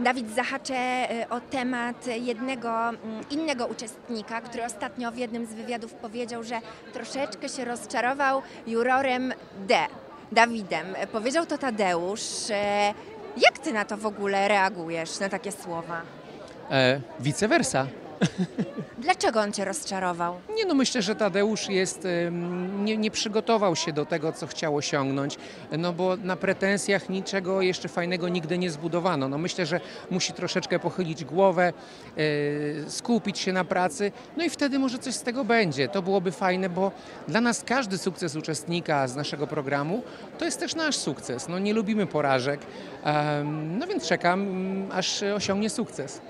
Dawid zahaczę y, o temat jednego mm, innego uczestnika, który ostatnio w jednym z wywiadów powiedział, że troszeczkę się rozczarował jurorem D. Dawidem. Powiedział to Tadeusz. E, Jak ty na to w ogóle reagujesz, na takie słowa? E, vice versa. Dlaczego on cię rozczarował? Nie no, myślę, że Tadeusz jest, nie, nie przygotował się do tego, co chciał osiągnąć, no bo na pretensjach niczego jeszcze fajnego nigdy nie zbudowano. No myślę, że musi troszeczkę pochylić głowę, e, skupić się na pracy, no i wtedy może coś z tego będzie. To byłoby fajne, bo dla nas każdy sukces uczestnika z naszego programu to jest też nasz sukces. No nie lubimy porażek, no więc czekam, mm, aż osiągnie sukces.